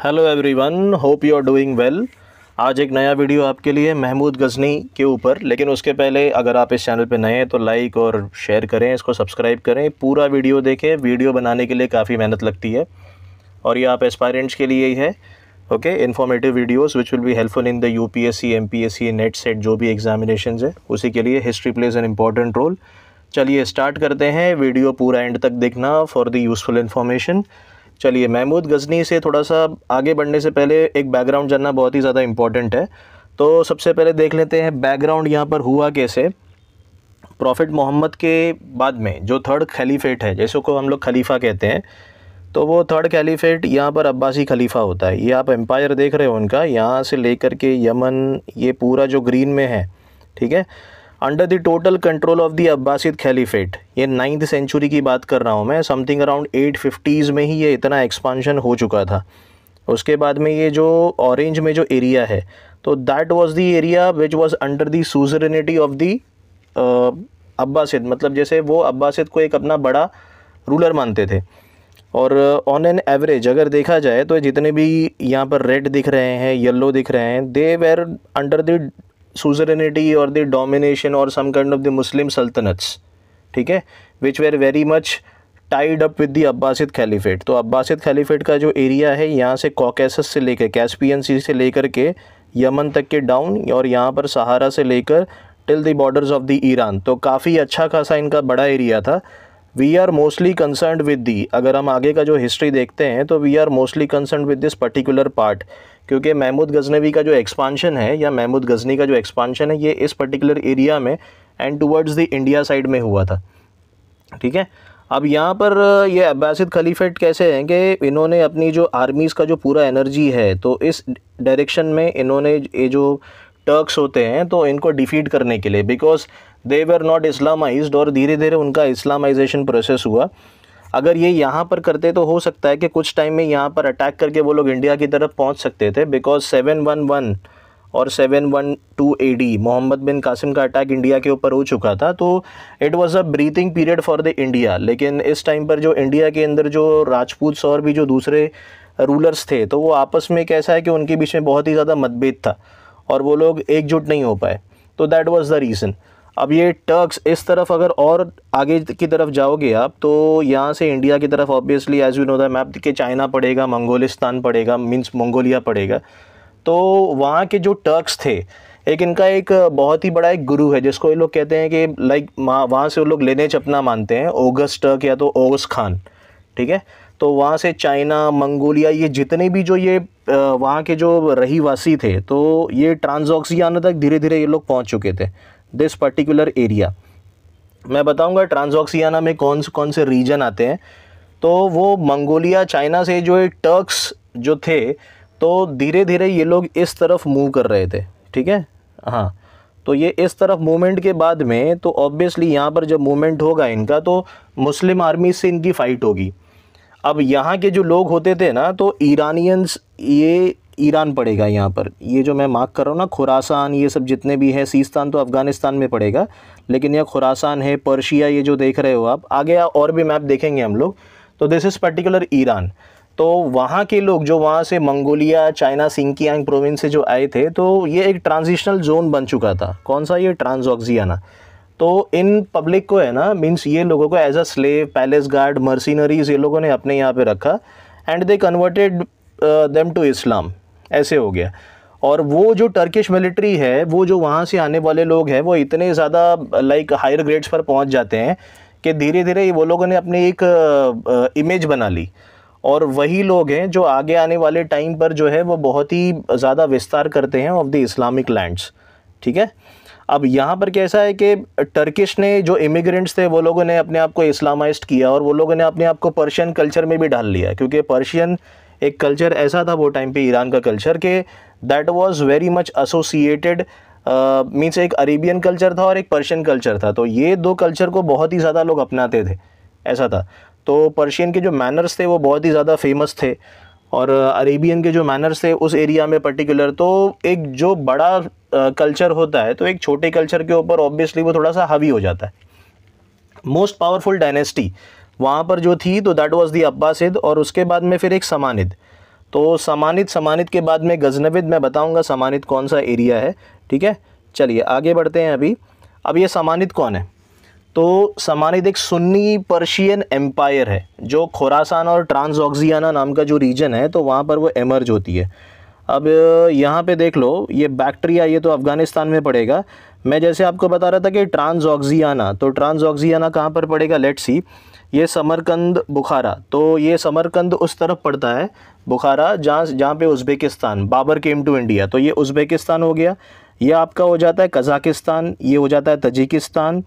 Hello everyone hope you are doing well आज एक नया वीडियो आपके लिए महमूद गज़नी के ऊपर। लेकिन उसके पहले अगर आप इस चैनल पे नए हैं तो लाइक और शेयर करें, इसको सब्सक्राइब करें। पूरा वीडियो देखें। वीडियो बनाने के लिए काफ़ी मेहनत लगती है। और ये आप एस्पायरेंट्स के लिए ही है। Okay informative videos which will be helpful in the U P S C M P S C net set जो भी एग्जामिनेशन है, उसी के लिए history plays an important role चलिए स्टार्ट करते हैं। वीडियो पूरा एंड तक देखना फॉर द यूज़फुल इन्फॉर्मेशन चलिए, महमूद गज़नी से थोड़ा सा आगे बढ़ने से पहले एक बैकग्राउंड जानना बहुत ही ज़्यादा इंपॉर्टेंट है। तो सबसे पहले देख लेते हैं बैकग्राउंड यहाँ पर हुआ कैसे। प्रॉफिट मोहम्मद के बाद में जो थर्ड खलीफेट है जैसे को हम लोग खलीफा कहते हैं तो वो थर्ड कैलीफेट यहाँ पर अब्बासी खलीफा होता है। ये आप एम्पायर देख रहे हो उनका, यहाँ से लेकर के यमन, ये पूरा जो ग्रीन में है, ठीक है? Under the total control of the Abbasid caliphate ये नाइन्थ सेंचुरी की बात कर रहा हूँ मैं। समथिंग अराउंड एट फिफ्टीज़ में ही ये इतना एक्सपांशन हो चुका था। उसके बाद में ये जो ऑरेंज में जो एरिया है तो that was the area which was under the suzerainty of the Abbasid मतलब जैसे वो अब्बासिद को एक अपना बड़ा रूलर मानते थे। और ऑन एन एवरेज अगर देखा जाए तो जितने भी यहाँ पर रेड दिख रहे हैं येलो दिख रहे हैं they were under the suzerainty और द डोमिनेशन और some kind of the Muslim sultanates ठीक है? Which were very much tied up with the Abbasid caliphate तो अब्बासिद खलीफेट का जो एरिया है, यहाँ से कॉकेसस से लेकर कैस्पियन सी से लेकर के यमन तक के डाउन और यहाँ पर सहारा से लेकर till the borders of the Iran तो काफ़ी अच्छा खासा इनका बड़ा एरिया था। We are mostly concern with the अगर हम आगे का जो हिस्ट्री देखते हैं तो we are mostly concern with this particular part क्योंकि महमूद गजनवी का जो एक्सपांशन है, या महमूद गजनी का जो एक्सपांशन है, ये इस पर्टिकुलर एरिया में and towards the India side में हुआ था। ठीक है? अब यहाँ पर ये अब्बासिद खलीफेट कैसे हैं कि इन्होंने अपनी जो आर्मीज़ का जो पूरा एनर्जी है तो इस डायरेक्शन में इन्होंने ये जो टर्क्स होते हैं तो इनको डिफीट करने के लिए बिकॉज़ दे वर नॉट इस्लामाइज्ड और धीरे धीरे उनका इस्लामाइजेशन प्रोसेस हुआ। अगर ये यहाँ पर करते तो हो सकता है कि कुछ टाइम में यहाँ पर अटैक करके वो लोग इंडिया की तरफ़ पहुँच सकते थे बिकॉज़ सेवन वन वन और seven one two A D Muhammad bin Qasim का अटैक इंडिया के ऊपर हो चुका था तो it was a breathing period for the India लेकिन इस टाइम पर जो इंडिया के अंदर जो राजपूत और भी जो दूसरे रूलर्स थे तो वो आपस में कैसा है कि उनके बीच में बहुत ही ज़्यादा मतभेद था और वो लोग एकजुट नहीं हो पाए। तो दैट वॉज़ द रीज़न अब ये टर्क्स इस तरफ़ अगर और आगे की तरफ़ जाओगे आप तो यहाँ से इंडिया की तरफ़ obviously as you know the map के चाइना पड़ेगा, मंगोलिस्तान पड़ेगा, मीन्स मंगोलिया पड़ेगा। तो वहाँ के जो टर्क्स थे, एक इनका एक बहुत ही बड़ा एक गुरु है, जिसको ये लोग कहते हैं कि लाइक वहाँ से वो लोग लेने चपना मानते हैं ओगस टर्क या तो ओगस खान ठीक है? तो वहाँ से चाइना, मंगोलिया, ये जितने भी जो ये वहाँ के जो रहीवासी थे तो ये ट्रांसऑक्सियाना तक धीरे धीरे ये लोग पहुँच चुके थे। दिस पर्टिकुलर एरिया मैं बताऊँगा ट्रांसऑक्सियाना में कौन से कौन से रीजन आते हैं। तो वो मंगोलिया, चाइना से जो टर्क्स जो थे तो धीरे धीरे ये लोग इस तरफ़ मूव कर रहे थे, ठीक है? हाँ। तो ये इस तरफ़ मूवमेंट के बाद में तो ऑब्वियसली यहाँ पर जब मूवमेंट होगा इनका तो मुस्लिम आर्मी से इनकी फ़ाइट होगी। अब यहाँ के जो लोग होते थे ना तो ईरानियंस ये ईरान पड़ेगा यहाँ पर। ये जो मैं मार्क कर रहा हूँ ना, खुरासान, ये सब जितने भी हैं, सीस्तान तो अफ़गानिस्तान में पड़ेगा, लेकिन यह खुरासान है, पर्शिया ये जो देख रहे हो आप, आगे और भी मैप देखेंगे हम लोग। तो दिस इज़ पर्टिकुलर ईरान। तो वहाँ के लोग जो वहाँ से मंगोलिया, चाइना, सिंकियांग प्रोविंस से जो आए थे तो ये एक ट्रांजिशनल जोन बन चुका था। कौन सा ये? ट्रांसऑक्सियाना। तो इन पब्लिक को है ना मीन्स ये लोगों को as a slave palace guard mercenaries ये लोगों ने अपने यहाँ पे रखा and they converted them to Islam ऐसे हो गया। और वो जो टर्किश मिलिट्री है, वो जो वहाँ से आने वाले लोग हैं, वो इतने ज़्यादा लाइक हायर ग्रेड्स पर पहुँच जाते हैं कि धीरे धीरे वो लोगों ने अपनी एक इमेज बना ली। और वही लोग हैं जो आगे आने वाले टाइम पर जो है, वो बहुत ही ज़्यादा विस्तार करते हैं ऑफ़ द इस्लामिक लैंड्स ठीक है? अब यहाँ पर कैसा है कि टर्किश ने जो इमिग्रेंट्स थे, वो लोगों ने अपने आप को इस्लामाइज्ड किया और वो लोगों ने अपने आप को पर्शियन कल्चर में भी डाल लिया, क्योंकि पर्शियन एक कल्चर ऐसा था वो टाइम पे ईरान का कल्चर के that was very much associated means एक अरेबियन कल्चर था और एक पर्शियन कल्चर था। तो ये दो कल्चर को बहुत ही ज़्यादा लोग अपनाते थे, ऐसा था। तो पर्शियन के जो मैनर्स थे वो बहुत ही ज़्यादा फ़ेमस थे और अरेबियन के जो मैनर्स थे उस एरिया में पर्टिकुलर तो एक जो बड़ा कल्चर होता है तो एक छोटे कल्चर के ऊपर ऑब्वियसली वो थोड़ा सा हावी हो जाता है। मोस्ट पावरफुल डायनेस्टी वहाँ पर जो थी तो दैट वाज दी अब्बासिद और उसके बाद में फिर एक समानिद तो समानित समानित के बाद में गजनविद मैं बताऊँगा समानित कौन सा एरिया है, ठीक है? चलिए, आगे बढ़ते हैं अभी। अब ये समानित कौन है? तो समानित एक सुन्नी पर्शियन एम्पायर है, जो खोरासान और ट्रांसऑक्सियाना नाम का जो रीजन है तो वहाँ पर वो एमर्ज होती है। अब यहाँ पे देख लो, ये बैक्टीरिया ये तो अफ़गानिस्तान में पड़ेगा। मैं जैसे आपको बता रहा था कि ट्रांसऑक्सियाना तो ट्रांसऑक्सियाना कहाँ पर पड़ेगा? लेट सी ये समरकंद बुखारा तो ये समरकंद उस तरफ़ पड़ता है, बुखारा, जहाँ जहाँ पे Uzbekistan, Babur came to India तो ये उज़्बेकिस्तान हो गया। ये आपका हो जाता है कज़ाकिस्तान, ये हो जाता है तजिकिस्तान,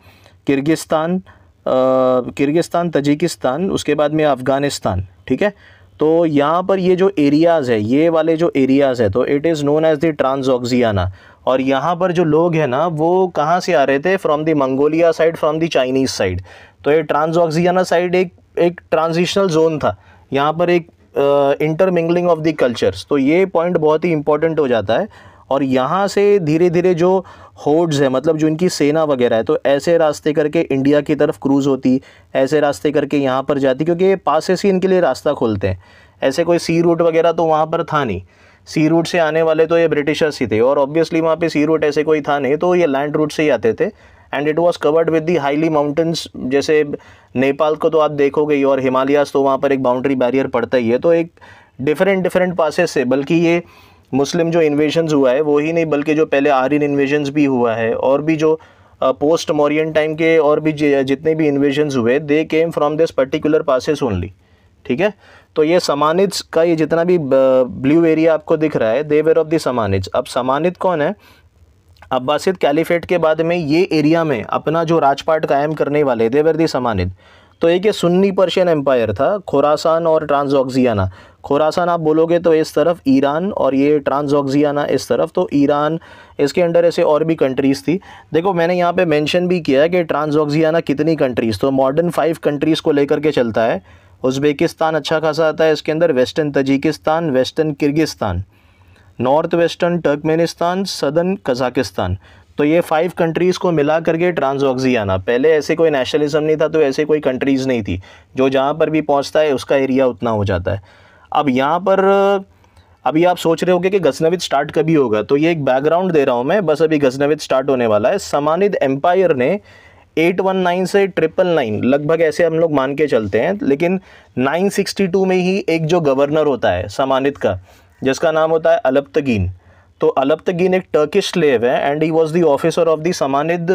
किर्गिस्तान किर्गिस्तान, तजिकिस्तान, उसके बाद में अफ़गानिस्तान, ठीक है? तो यहाँ पर ये जो एरियाज़ है, ये वाले जो एरियाज़ है तो it is known as the Transoxiana और यहाँ पर जो लोग हैं ना, वो कहाँ से आ रहे थे? From the Mongolia side from the Chinese side तो ये ट्रांसऑक्सियाना साइड एक एक ट्रांजिशनल जोन था। यहाँ पर एक इंटरमिंगलिंग ऑफ़ द कल्चर्स तो ये पॉइंट बहुत ही इंपॉर्टेंट हो जाता है। और यहाँ से धीरे धीरे जो होड्स है मतलब जो इनकी सेना वगैरह है तो ऐसे रास्ते करके इंडिया की तरफ़ क्रूज़ होती, ऐसे रास्ते करके यहाँ पर जाती, क्योंकि ये पासेस ही इनके लिए रास्ता खोलते हैं। ऐसे कोई सी रूट वगैरह तो वहाँ पर था नहीं। सी रूट से आने वाले तो ये ब्रिटिशर्स ही थे, और ऑब्वियसली वहाँ पे सी रूट ऐसे कोई था नहीं तो ये लैंड रूट से ही आते थे। And it was covered with the highly mountains जैसे नेपाल को तो आप देखोगे और हिमालयाज तो वहाँ पर एक बाउंड्री बैरियर पड़ता ही है। तो एक डिफरेंट डिफरेंट पासेस से बल्कि ये मुस्लिम जो इन्वेजन्स हुआ है, वो ही नहीं, बल्कि जो पहले आर्यन इन्वेजन्स भी हुआ है और भी जो पोस्ट मॉरियन टाइम के और भी जितने भी इन्वेजन्स हुए they came from this particular passes only ठीक है? तो ये समानित का ये जितना भी ब्लू एरिया आपको दिख रहा है देवर ऑफ़ द समानित अब समानित कौन है? अब्बासिद कैलिफेट के बाद में ये एरिया में अपना जो राजपाट कायम करने वाले देवर दी समानित। तो एक ये सुन्नी पर्शियन एम्पायर था, खोरासान और ट्रांसऑक्सियाना। खोरासान आप बोलोगे तो इस तरफ़ ईरान और ये ट्रांसऑक्सियाना इस तरफ़ तो ईरान, इसके अंडर ऐसे और भी कंट्रीज़ थी। देखो, मैंने यहाँ पे मेंशन भी किया है कि ट्रांसऑक्सियाना कितनी कंट्रीज़ तो मॉडर्न फाइव कंट्रीज़ को लेकर के चलता है। उज़्बेकिस्तान अच्छा खासा आता है, इसके अंदर western Tajikistan, western Kyrgyzstan. North western Turkmenistan, southern Kazakhstan. तो ये फाइव कंट्रीज़ को मिला करके ट्रांसऑक्सियाना। पहले ऐसे कोई नेशनलिज्म नहीं था तो ऐसे कोई कंट्रीज़ नहीं थी। जो जहाँ पर भी पहुँचता है, उसका एरिया उतना हो जाता है। अब यहाँ पर, अभी आप सोच रहे होगे कि गजनविद स्टार्ट कभी होगा तो ये एक बैकग्राउंड दे रहा हूँ मैं। बस अभी गजनविद स्टार्ट होने वाला है। समानिद एम्पायर ने 819 से ट्रिपल नाइन लगभग ऐसे हम लोग मान के चलते हैं, लेकिन 962 में ही एक जो गवर्नर होता है समानित का जिसका नाम होता है अलप्तगीन तो अलप्तगीन एक टर्किश स्लेव है and he was the officer of the Samanid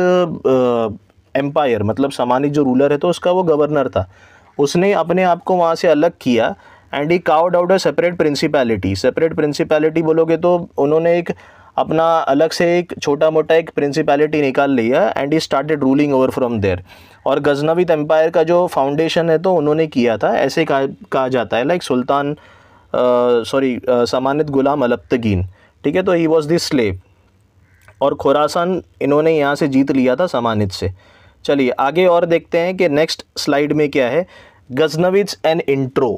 empire मतलब समानिद जो रूलर है तो उसका वो गवर्नर था। उसने अपने आप को वहाँ से अलग किया and he carved out a separate principality separate principality बोलोगे तो उन्होंने एक अपना अलग से एक छोटा मोटा एक प्रिंसिपैलिटी निकाल लिया and he started ruling over from there और गजनविद एम्पायर का जो फाउंडेशन है तो उन्होंने किया था, ऐसे कहा कहा जाता है। लाइक सुल्तान सॉरी समानित गुलाम अलप्तगीन ठीक है तो ही वॉज़ दिस स्लेव और खुरासान इन्होंने यहाँ से जीत लिया था समानित से। चलिए, आगे और देखते हैं कि नेक्स्ट स्लाइड में क्या है। गजनविज एन इंट्रो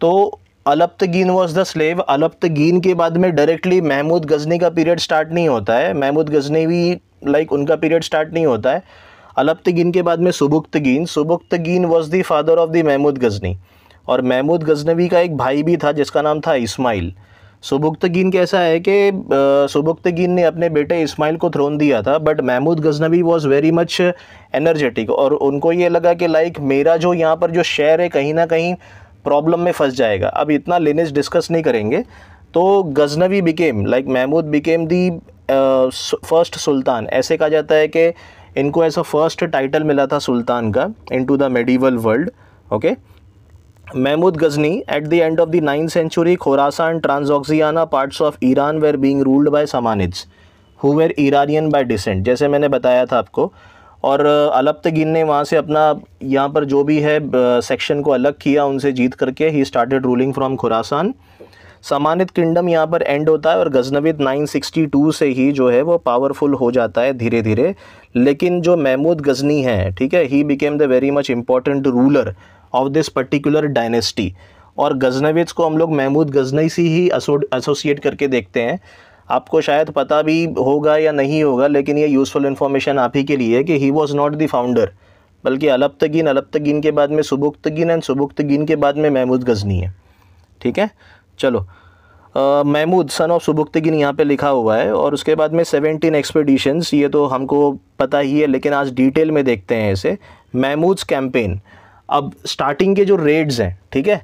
तो Alptigin was the slave Alptigin के बाद में डायरेक्टली महमूद गजनी का पीरियड स्टार्ट नहीं होता है। महमूद गजनी भी लाइक उनका पीरियड स्टार्ट नहीं होता है। अलप्तगीन के बाद में Sebuktigin. Sebuktigin was the father of the Mahmud Ghazni. और महमूद गजनवी का एक भाई भी था, जिसका नाम था इस्माइल। सुबुक्तगीन कैसा है कि सुबुक्तगीन ने अपने बेटे इस्माइल को थ्रोन दिया था but Mahmud Ghaznavi was very much energetic और उनको ये लगा कि लाइक मेरा जो यहाँ पर जो शहर है, कहीं ना कहीं प्रॉब्लम में फंस जाएगा। अब इतना लिनेज डिस्कस नहीं करेंगे। तो Ghaznavi became like Mahmud became the first sultan. ऐसे कहा जाता है कि इनको ऐसा फ़र्स्ट टाइटल मिला था सुल्तान का into the medieval world okay Mahmud Ghazni at the end of the ninth century Khorasan Transoxiana parts of Iran were being ruled by Samanids who were Iranian by descent जैसे मैंने बताया था आपको। और अलप्तगिन ने वहाँ से अपना, यहाँ पर जो भी है सेक्शन को अलग किया, उनसे जीत करके ही started ruling from Khorasan Samanid kingdom यहाँ पर एंड होता है और गजनविद 962 से ही जो है वो पावरफुल हो जाता है धीरे धीरे लेकिन जो महमूद गजनी है, ठीक है he became the very much important ruler of this particular dynasty और गजनविद्स को हम लोग महमूद गजनई से ही एसोसिएट करके देखते हैं। आपको शायद पता भी होगा या नहीं होगा, लेकिन ये यूज़फुल इन्फॉर्मेशन आप ही के लिए है कि he was not the founder बल्कि अलप्तगिन अलप्तगिन के बाद में सुबुक्तगिन एंड सुबुक्तगिन के बाद में महमूद गजनी है। ठीक है? चलो। महमूद सन ऑफ़ सुबुक्तगिन यहाँ पे लिखा हुआ है, और उसके बाद में सेवेंटीन एक्सपेडिशंस ये तो हमको पता ही है, लेकिन आज डिटेल में देखते हैं इसे। महमूद कैंपेन अब स्टार्टिंग के जो रेड्स हैं, ठीक है?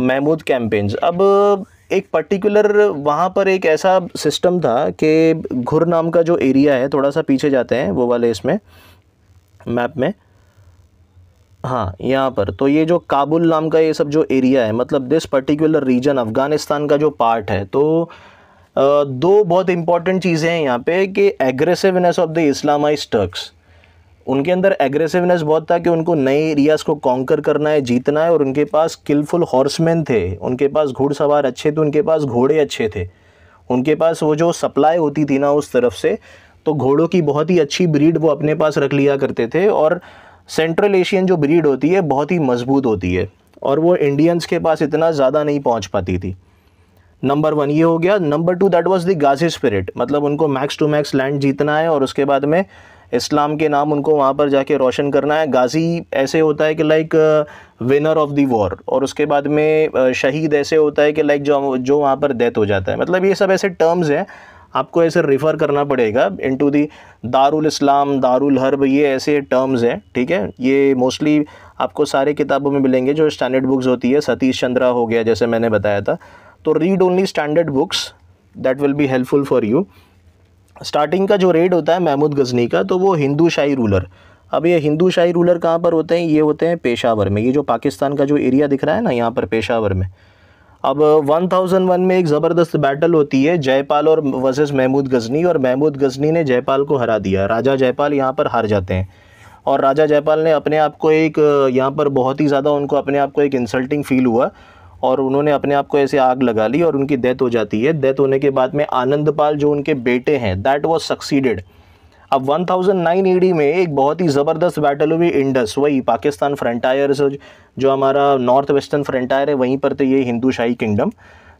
महमूद कैंपेन्स अब एक पर्टिकुलर वहाँ पर एक ऐसा सिस्टम था कि घुर नाम का जो एरिया है, थोड़ा सा पीछे जाते हैं, वो वाले इसमें मैप में। हाँ यहाँ पर। तो ये जो काबुल नाम का ये सब जो एरिया है मतलब दिस पर्टिकुलर रीजन अफ़गानिस्तान का जो पार्ट है तो दो बहुत इंपॉर्टेंट चीज़ें हैं यहाँ पे कि aggressiveness of the Islamized Turks उनके अंदर एग्रेसिवनेस बहुत था कि उनको नए एरियाज़ को कॉन्कर करना है, जीतना है और उनके पास स्किलफुल हॉर्समैन थे। उनके पास घुड़सवार अच्छे थे, उनके पास घोड़े अच्छे थे। उनके पास वो जो सप्लाई होती थी ना उस तरफ़ से तो घोड़ों की बहुत ही अच्छी ब्रीड वो अपने पास रख लिया करते थे और सेंट्रल एशियन जो ब्रीड होती है, बहुत ही मज़बूत होती है और वो इंडियंस के पास इतना ज़्यादा नहीं पहुँच पाती थी। नंबर वन ये हो गया। Number two that was the ghazi spirit मतलब उनको मैक्स टू मैक्स लैंड जीतना है और उसके बाद में इस्लाम के नाम उनको वहाँ पर जाके रोशन करना है। गाजी ऐसे होता है कि like winner of the war और उसके बाद में uh, शहीद ऐसे होता है कि लाइक जो जो वहाँ पर डेथ हो जाता है। मतलब ये सब ऐसे टर्म्स हैं आपको ऐसे रिफ़र करना पड़ेगा into the Darul Islam Darul Harb ये ऐसे टर्म्स हैं ठीक है? ये मोस्टली आपको सारे किताबों में मिलेंगे जो स्टैंडर्ड बुक्स होती है। सतीश चंद्रा हो गया जैसे मैंने बताया था। तो read only standard books that will be helpful for you starting का जो रेड होता है महमूद गजनी का तो वो हिंदू शाही रूलर अब ये हिंदू शाही रूलर कहाँ पर होते हैं? ये होते हैं पेशावर में। ये जो पाकिस्तान का जो एरिया दिख रहा है ना, यहाँ पर पेशावर में। अब 1001 में एक ज़बरदस्त बैटल होती है जयपाल और वर्सेस महमूद गजनी, और महमूद गजनी ने जयपाल को हरा दिया। राजा जयपाल यहाँ पर हार जाते हैं। और राजा जयपाल ने अपने आप को एक, यहाँ पर बहुत ही ज़्यादा उनको अपने आप को एक इंसल्टिंग फील हुआ। और उन्होंने अपने आप को ऐसे आग लगा ली और उनकी डेथ हो जाती है। डेथ होने के बाद में आनंदपाल जो उनके बेटे हैं दैट वॉज़ सक्सीडेड अब 1009 ईडी में एक बहुत ही ज़बरदस्त बैटल हुई इंडस वही पाकिस्तान फ्रंटायर जो हमारा नॉर्थ वेस्टर्न फ्रंटायर है वहीं पर थे ये हिंदू शाही किंगडम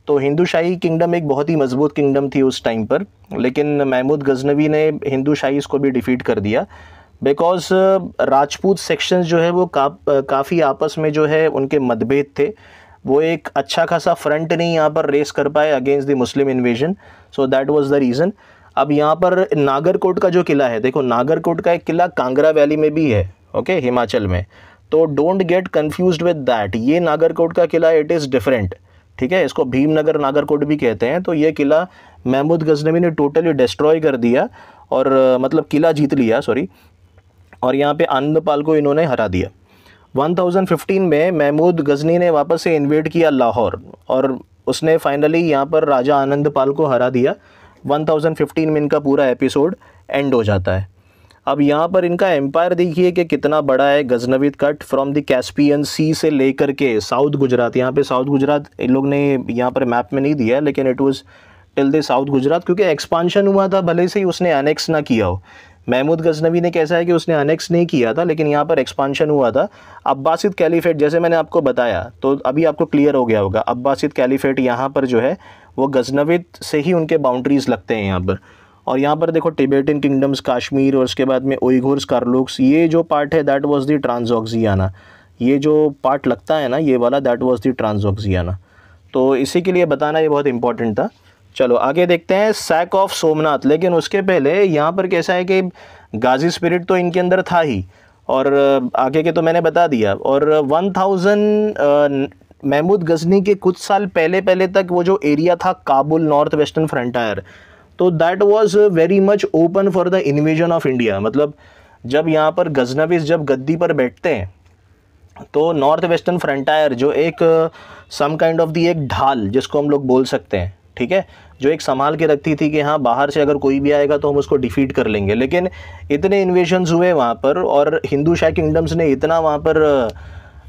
तो हिंदू शाही किंगडम एक बहुत ही मज़बूत किंगडम थी उस टाइम पर लेकिन महमूद गजनवी ने हिंदू शाही को भी डिफीट कर दिया। बिकॉज़ राजपूत सेक्शंस जो है वो का, काफ़ी आपस में जो है उनके मतभेद थे। वो एक अच्छा खासा फ्रंट नहीं यहाँ पर रेस कर पाए against the Muslim invasion so that was the reason अब यहाँ पर नागरकोट का जो किला है देखो नागरकोट का एक किला कांगरा वैली में भी है ओके okay, हिमाचल में. तो don't get confuse with that ये नागरकोट का किला इट इज़ डिफरेंट ठीक है इसको भीमनगर नागरकोट भी कहते हैं. तो ये किला महमूद गजनवी ने टोटली डिस्ट्रॉय कर दिया और मतलब किला जीत लिया सॉरी और यहाँ पे आनंदपाल को इन्होंने हरा दिया। 1015 में महमूद गजनी ने वापस से इन्वेट किया लाहौर और उसने फाइनली यहाँ पर राजा आनंदपाल को हरा दिया। 1015 में इनका पूरा एपिसोड एंड हो जाता है। अब यहाँ पर इनका एम्पायर देखिए कि कितना बड़ा है Ghaznavid cut from the Caspian sea से लेकर के साउथ गुजरात यहाँ पे साउथ गुजरात इन लोग ने यहाँ पर मैप में नहीं दिया, लेकिन it was till the south Gujarat क्योंकि एक्सपांशन हुआ था, भले से ही उसने एनेक्स ना किया हो। महमूद गजनवी ने कैसा है कि उसने अनेक्स नहीं किया था, लेकिन यहाँ पर एक्सपांशन हुआ था। अब्बासिद कैलीफेट, जैसे मैंने आपको बताया तो अभी आपको क्लियर हो गया होगा, अब्बासिद कैलीफेट यहाँ पर जो है, वो गजनविद से ही उनके बाउंड्रीज़ लगते हैं यहाँ पर। और यहाँ पर देखो टिबेटन किंगडम्स कश्मीर और उसके बाद में ओइघुर्स कार्लुक्स ये जो पार्ट है दैट वाज दी ट्रांसऑक्सियाना ये जो पार्ट लगता है ना, ये वाला दैट वाज दी ट्रांसऑक्सियाना तो इसी के लिए बताना ये बहुत इंपॉर्टेंट था। चलो, आगे देखते हैं सैक ऑफ़ सोमनाथ। लेकिन उसके पहले यहाँ पर कैसा है कि गाजी स्पिरिट तो इनके अंदर था ही। और आगे के तो मैंने बता दिया। और वन थाउज़ेंड महमूद गजनी के कुछ साल पहले पहले तक वो जो एरिया था काबुल नॉर्थ वेस्टर्न फ्रंटायर तो that was very much open for the invasion of India मतलब जब यहाँ पर गजनवीज जब गद्दी पर बैठते हैं तो नॉर्थ वेस्टर्न फ्रंटायर जो एक सम काइंड ऑफ़ दी एक ढाल, जिसको हम लोग बोल सकते हैं ठीक है? जो एक संभाल के रखती थी कि हाँ बाहर से अगर कोई भी आएगा तो हम उसको डिफीट कर लेंगे। लेकिन इतने इन्वेजन्स हुए वहाँ पर और हिंदू शाह किंगडम्स ने इतना वहाँ पर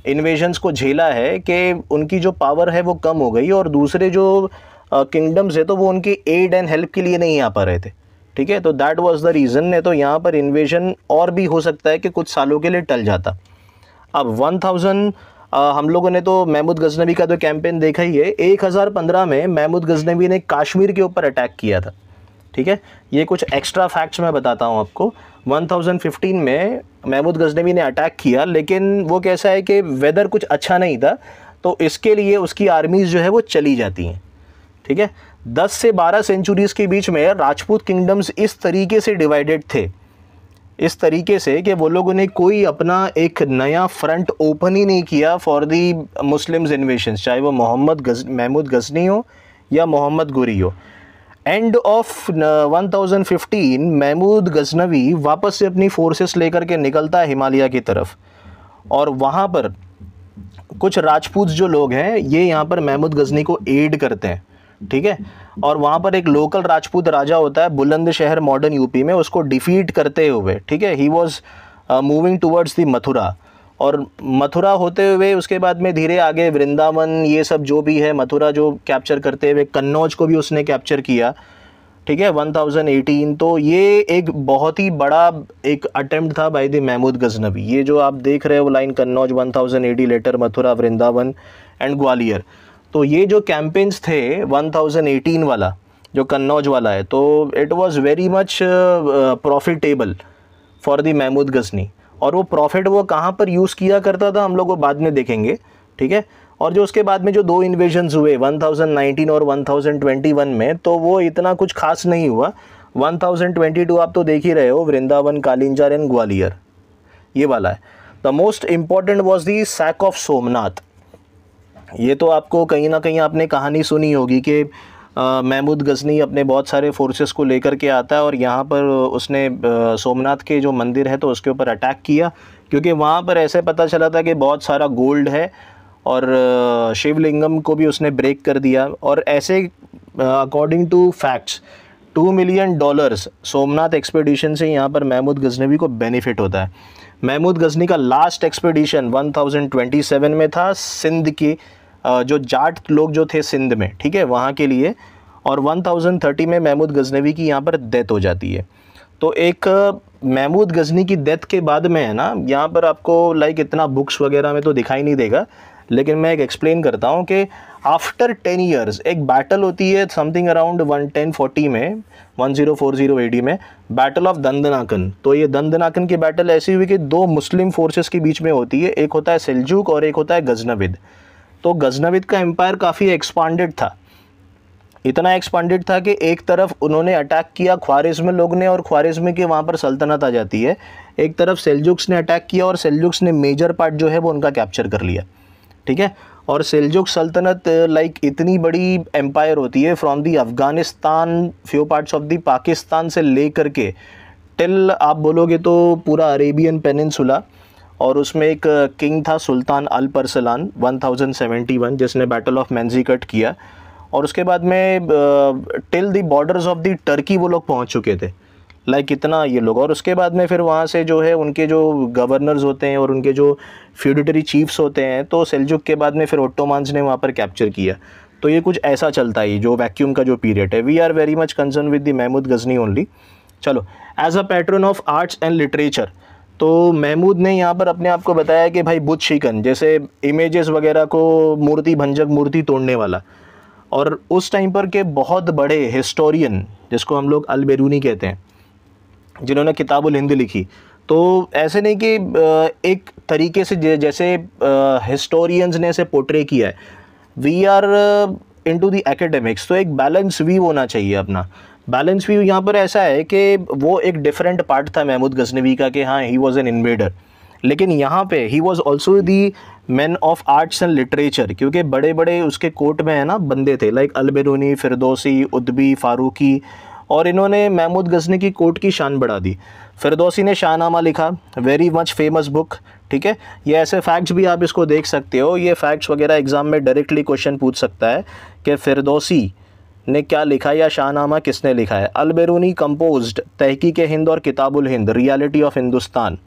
इन्वेजन्स को झेला है कि उनकी जो पावर है वो कम हो गई और दूसरे जो किंगडम्स है तो वो उनकी एड एंड हेल्प के लिए नहीं आ पा रहे थे। ठीक है? तो दैट वाज द रीज़न ने तो यहाँ पर इन्वेजन और भी हो सकता है कि कुछ सालों के लिए टल जाता। अब वन थाउज़ेंड हम लोगों ने तो महमूद गजनबी का तो कैंपेन देखा ही है। 1015 में महमूद गजनबी ने कश्मीर के ऊपर अटैक किया था। ठीक है? ये कुछ एक्स्ट्रा फैक्ट्स मैं बताता हूँ आपको। 1015 में महमूद गजनबी ने अटैक किया, लेकिन वो कैसा है कि वेदर कुछ अच्छा नहीं था तो इसके लिए उसकी आर्मीज़ जो है वो चली जाती हैं। ठीक है? 10 से 12 सेंचुरीज के बीच में राजपूत किंगडम्स इस तरीके से डिवाइडेड थे। इस तरीके से कि वो लोगों ने कोई अपना एक नया फ्रंट ओपन ही नहीं किया फॉर दी मुस्लिम्स इन्वेशन चाहे वो मोहम्मद गज, महमूद गजनी हो या मोहम्मद गुरी हो। एंड ऑफ़ 1015 महमूद गजनवी वापस से अपनी फोर्सेस लेकर के निकलता है हिमालय की तरफ़। और वहाँ पर कुछ राजपूत जो लोग हैं, ये यहाँ पर महमूद गजनी को एड करते हैं। ठीक है? और वहाँ पर एक लोकल राजपूत राजा होता है, बुलंद शहर मॉडर्न यूपी में, उसको डिफीट करते हुए, ठीक है? He was moving towards the Mathura और मथुरा होते हुए, उसके बाद में धीरे आगे वृंदावन, ये सब जो भी है मथुरा जो कैप्चर करते हुए, कन्नौज को भी उसने कैप्चर किया, ठीक है? 1018 तो ये एक बहुत ही बड़ा एक अटेम्प्ट था बाई द महमूद गजनबी ये जो आप देख रहे हो line Kannauj 1080 later Mathura Vrindavan and Gwalior. तो ये जो कैंपेन्स थे 1018 वाला, जो कन्नौज वाला है तो it was very much profitable for the Mahmud Ghazni और वो प्रॉफिट वो कहाँ पर यूज़ किया करता था, हम लोग वो बाद में देखेंगे, ठीक है? और जो उसके बाद में जो दो इन्वेजन्स हुए 1019 और 1021 में तो वो इतना कुछ खास नहीं हुआ। 1022 आप तो देख ही रहे हो, वृंदावन, कालिंजार एंड ग्वालियर, ये वाला है। The most important was the sack of Somnath ये तो आपको कहीं ना कहीं आपने कहानी सुनी होगी कि महमूद गजनी अपने बहुत सारे फोर्सेस को लेकर के आता है और यहाँ पर उसने सोमनाथ के जो मंदिर है तो उसके ऊपर अटैक किया। क्योंकि वहाँ पर ऐसे पता चला था कि बहुत सारा गोल्ड है और शिवलिंगम को भी उसने ब्रेक कर दिया। और ऐसे according to facts two million dollars Somnath expedition से यहाँ पर महमूद गजनवी को बेनिफिट होता है। महमूद गजनी का लास्ट एक्सपेडिशन 1027 में था, सिंध की जो जाट लोग जो थे सिंध में, ठीक है, वहाँ के लिए। और 1030 में महमूद गजनवी की यहाँ पर डेथ हो जाती है। तो एक महमूद गजनी की डेथ के बाद में है ना, यहाँ पर आपको लाइक इतना बुक्स वगैरह में तो दिखाई नहीं देगा लेकिन मैं एक एक्सप्लेन करता हूँ कि आफ्टर टेन ईयर्स एक बैटल होती है something around one ten forty में one zero four zero AD में बैटल ऑफ़ दंदनाकन तो ये दंदनाकन की बैटल ऐसी हुई कि दो मुस्लिम फोर्सेस के बीच में होती है, एक होता है सेल्जूक और एक होता है गजनविद तो गजनविद का एम्पायर काफ़ी एक्सपांडेड था. इतना एक्सपांडेड था कि एक तरफ़ उन्होंने अटैक किया ख्वारिज्म लोग ने और ख्वारिज्म के वहाँ पर सल्तनत आ जाती है. एक तरफ़ सेल्जुक्स ने अटैक किया और सेल्जुक्स ने मेजर पार्ट जो है वो उनका कैप्चर कर लिया. ठीक है? और सेल्जुक सल्तनत लाइक इतनी बड़ी एम्पायर होती है from the Afghanistan few parts of the Pakistan से ले करके टिल आप बोलोगे तो पूरा अरेबियन पेनिनसुला और उसमें एक किंग था सुल्तान अल परसलान 1071 जिसने बैटल ऑफ़ मैंजी कट किया। और उसके बाद में till the borders of the Turkey वो लोग पहुँच चुके थे। लाइक इतना ये लोग। और उसके बाद में फिर वहाँ से जो है उनके जो गवर्नर्स होते हैं और उनके जो फ्यूडिटरी चीफ्स होते हैं तो सेल्जुक के बाद में फिर ओटोमांस ने वहाँ पर कैप्चर किया। तो ये कुछ ऐसा चलता है, जो वैक्यूम का जो पीरियड है। We are very much concern with the Mahmud Ghazni only चलो as a pattern of arts and literature तो महमूद ने यहाँ पर अपने आप को बताया कि भाई बुद्ध शिकन जैसे इमेजेस वगैरह को मूर्ति, भंजक मूर्ति तोड़ने वाला। और उस टाइम पर के बहुत बड़े हिस्टोरियन जिसको हम लोग अलबेरूनी कहते हैं जिन्होंने किताबुल हिंद लिखी। तो ऐसे नहीं कि एक तरीके से जैसे हिस्टोरियंस ने इसे पोर्ट्रे किया है। We are into the academics तो एक बैलेंस व्यू होना चाहिए अपना। बैलेंस व्यू यहाँ पर ऐसा है कि वो एक डिफरेंट पार्ट था महमूद गजनवी का कि हाँ ही वॉज़ एन इन्वेडर लेकिन यहाँ पे ही was also the man of arts and literature क्योंकि बड़े बड़े उसके कोर्ट में है ना, बंदे थे like Alberuni, Firdausi, Utbi, Farrukhi और इन्होंने महमूद गजनी की कोर्ट की शान बढ़ा दी। फिरदौसी ने शाहनामा लिखा वेरी मच फ़ेमस बुक ठीक है? ये ऐसे फैक्ट्स भी आप इसको देख सकते हो। ये फैक्ट्स वगैरह एग्ज़ाम में डायरेक्टली क्वेश्चन पूछ सकता है कि फिरदौसी ने क्या लिखा या शाहनामा किसने लिखा है। अलबेरूनी कंपोज्ड तहकीक हिंद और किताबुल हिंद रियलिटी ऑफ़ हिंदुस्तान,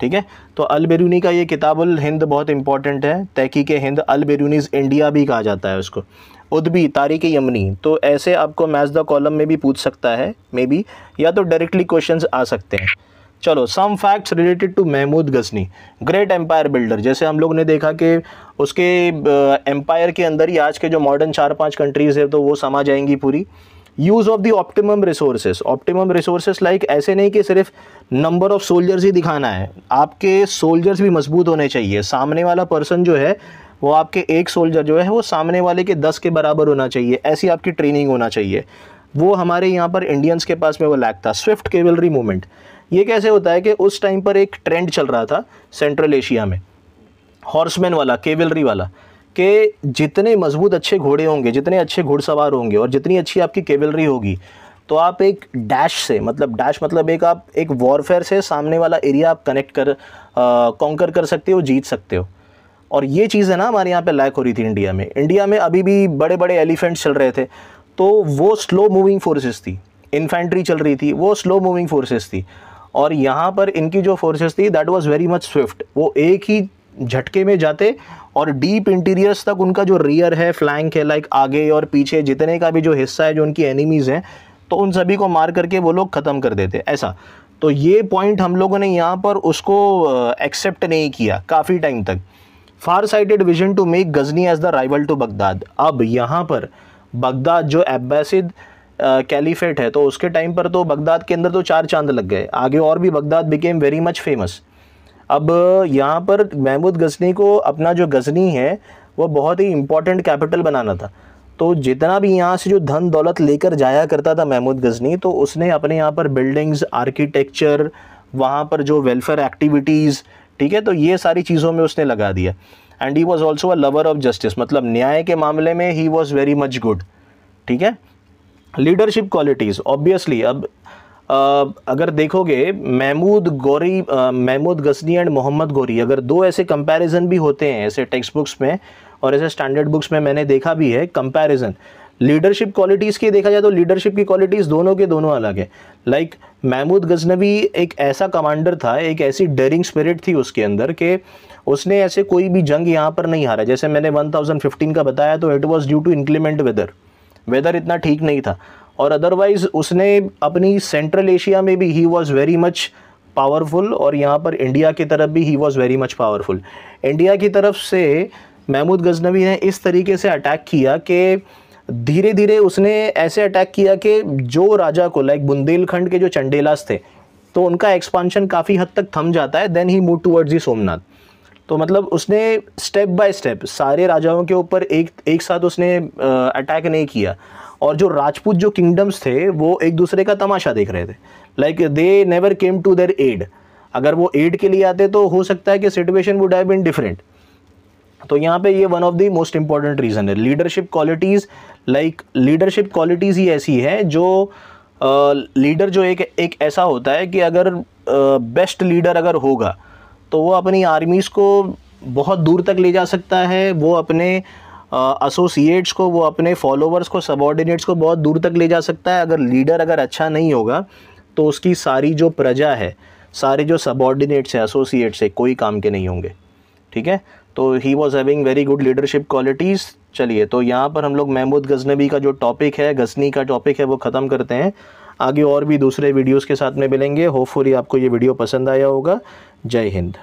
ठीक है? तो अलबेरूनी का ये किताबुल हिंद बहुत इंपॉर्टेंट है। तहकीक हिंद अलबेरूनीज़ इंडिया भी कहा जाता है उसको। उदबी तारीख यमनी। तो ऐसे आपको मैच द कॉलम में भी पूछ सकता है मे बी या तो डायरेक्टली क्वेश्चन आ सकते हैं। चलो some facts related to Mahmud Ghazni great empire builder जैसे हम लोग ने देखा कि उसके एम्पायर के अंदर ही आज के जो मॉडर्न चार पाँच कंट्रीज़ है तो वो समा जाएँगी पूरी। Use of the optimum resources optimum resources like ऐसे नहीं कि सिर्फ़ नंबर ऑफ़ सोल्जर्स ही दिखाना है। आपके सोल्जर्स भी मज़बूत होने चाहिए। सामने वाला पर्सन जो है वो आपके एक सोल्जर जो है, वो सामने वाले के दस के बराबर होना चाहिए। ऐसी आपकी ट्रेनिंग होना चाहिए। वो हमारे यहाँ पर इंडियंस के पास में वो लैक था। स्विफ्ट केवलरी मूवमेंट ये कैसे होता है कि उस टाइम पर एक ट्रेंड चल रहा था सेंट्रल एशिया में। हॉर्समैन वाला केवलरी वाला, कि जितने मज़बूत अच्छे घोड़े होंगे, जितने अच्छे घुड़सवार होंगे और जितनी अच्छी आपकी केवलरी होगी तो आप एक डैश से मतलब डैश मतलब एक आप, एक वॉरफेयर से सामने वाला एरिया आप कनेक्ट कर कॉन्कर कर सकते हो, जीत सकते हो। और ये चीज़ है ना हमारे यहाँ पे लैक हो रही थी इंडिया में। इंडिया में अभी भी बड़े बड़े एलिफेंट्स चल रहे थे। तो वो स्लो मूविंग फोर्सेस थी। इन्फेंट्री चल रही थी। वो स्लो मूविंग फोर्सेस थी। और यहाँ पर इनकी जो फोर्सेस थी that was very much swift वो एक ही झटके में जाते और डीप इंटीरियर्स तक उनका जो रियर है फ्लैंक है लाइक आगे और पीछे जितने का भी जो हिस्सा है, जो उनकी एनिमीज़ हैं तो उन सभी को मार करके वो लोग ख़त्म कर देते। ऐसा। तो ये पॉइंट हम लोगों ने यहाँ पर उसको एक्सेप्ट नहीं किया काफ़ी टाइम तक। Far sighted vision to make Ghazni as the rival to Baghdad. अब यहाँ पर बगदाद जो एब्बासिद कैलीफेट है तो उसके टाइम पर तो बगदाद के अंदर तो चार चाँद लग गए। आगे और भी Baghdad became very much famous अब यहाँ पर महमूद गजनी को अपना जो गजनी है, वो बहुत ही इम्पोर्टेंट कैपिटल बनाना था। तो जितना भी यहाँ से जो धन दौलत लेकर जाया करता था महमूद गजनी तो उसने अपने यहाँ पर बिल्डिंग्स आर्किटेक्चर वहाँ पर जो वेलफेयर एक्टिविटीज़ ठीक है? तो ये सारी चीज़ों में उसने लगा दिया। And he was also a lover of justice मतलब न्याय के मामले में he was very much good ठीक है? लीडरशिप क्वालिटीज़ ऑब्वियसली अब Uh, अगर देखोगे महमूद गौरी uh, महमूद गसनी एंड मोहम्मद गौरी अगर दो ऐसे कंपैरिजन भी होते हैं ऐसे टेक्स्ट बुक्स में और ऐसे स्टैंडर्ड बुक्स में मैंने देखा भी है कंपैरिजन लीडरशिप क्वालिटीज़ की देखा जाए तो लीडरशिप की क्वालिटीज़ दोनों के दोनों अलग है। लाइक like, महमूद गजनवी एक ऐसा कमांडर था एक ऐसी डेरिंग स्पिरिट थी उसके अंदर कि उसने ऐसे कोई भी जंग यहाँ पर नहीं हारा। जैसे मैंने 1015 का बताया तो it was due to inclement weather weather इतना ठीक नहीं था। और अदरवाइज़ उसने अपनी सेंट्रल एशिया में भी he was very much powerful और यहाँ पर इंडिया की तरफ़ भी he was very much powerful India की तरफ़ से महमूद गजनवी ने इस तरीके से अटैक किया कि धीरे धीरे उसने ऐसे अटैक किया कि जो राजा को लाइक बुंदेलखंड के जो चंडेलास थे तो उनका एक्सपांशन काफ़ी हद तक थम जाता है। देन ही मूव टूवर्ड्स ही सोमनाथ तो मतलब उसने स्टेप बाय स्टेप सारे राजाओं के ऊपर एक एक साथ उसने अटैक नहीं किया। और जो राजपूत, जो किंगडम्स थे, वो एक दूसरे का तमाशा देख रहे थे। Like they never came to their aid अगर वो एड के लिए आते तो हो सकता है कि situation would have been different तो यहाँ पे ये one of the most important reason है। Leadership qualities like leadership qualities ही ऐसी है जो लीडर uh, जो एक एक ऐसा होता है कि अगर बेस्ट uh, लीडर अगर होगा तो वो अपनी आर्मीज़ को बहुत दूर तक ले जा सकता है वो अपने एसोसिएट्स को वो अपने फॉलोवर्स को सबॉर्डिनेट्स को बहुत दूर तक ले जा सकता है। अगर लीडर अगर अच्छा नहीं होगा तो उसकी सारी जो प्रजा है सारे जो सबॉर्डिनेट्स हैं एसोसिएट्स है कोई काम के नहीं होंगे। ठीक है? तो he was having very good leadership qualities चलिए तो यहाँ पर हम लोग महमूद गजनबी का जो टॉपिक है, गजनी का टॉपिक है, वो ख़त्म करते हैं। आगे और भी दूसरे वीडियोस के साथ में मिलेंगे। होपफुली आपको ये वीडियो पसंद आया होगा। जय हिंद।